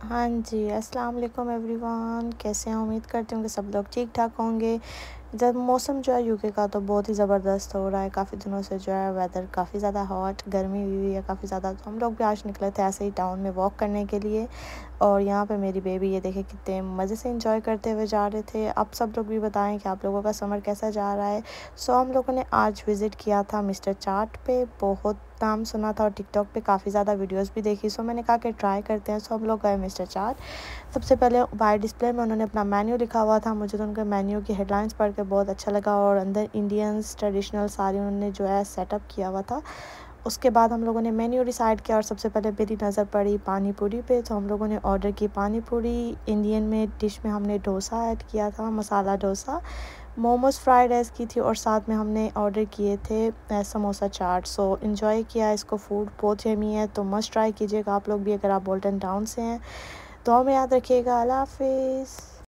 हाँ जी, अस्सलाम वालेकुम एवरीवन कैसे हैं उम्मीद करती हूँ कि सब लोग ठीक-ठाक होंगे। जब मौसम जो है यूके का तो बहुत ही ज़बरदस्त हो रहा है। काफ़ी दिनों से जो है वेदर काफ़ी ज़्यादा हॉट गर्मी हुई हुई है काफ़ी ज़्यादा। तो हम लोग भी आज निकले थे ऐसे ही टाउन में वॉक करने के लिए। और यहाँ पे मेरी बेबी ये देखे कितने मज़े से इंजॉय करते हुए जा रहे थे। आप सब लोग भी बताएँ कि आप लोगों का समर कैसा जा रहा है। सो हम लोगों ने आज विज़िट किया था मिस्टर चाट पे। बहुत नाम सुना था और टिकटॉक पे काफ़ी ज़्यादा वीडियोस भी देखी। सो मैंने कहा कि ट्राई करते हैं। सो हम लोग गए मिस्टर चाट सबसे पहले बाय डिस्प्ले में उन्होंने अपना मेन्यू लिखा हुआ था। मुझे तो उनके मेन्यू की हेडलाइंस पढ़ के बहुत अच्छा लगा और अंदर इंडियंस ट्रेडिशनल सारी उन्होंने जो है सेटअप किया हुआ था। उसके बाद हम लोगों ने मेन्यू डिसाइड किया और सबसे पहले मेरी नज़र पड़ी पानी पूरी पे तो हम लोगों ने ऑर्डर की पानी पूरी इंडियन में डिश में हमने डोसा ऐड किया था, मसाला डोसा। मोमोज़ फ्राइड राइस की थी और साथ में हमने ऑर्डर किए थे समोसा चाट। सो इन्जॉय किया इसको फ़ूड बहुत यमी है तो मस्ट ट्राई कीजिएगा आप लोग भी अगर आप बोल्टन टाउन से हैं। तो हमें याद रखिएगा, अल्लाह हाफिज़।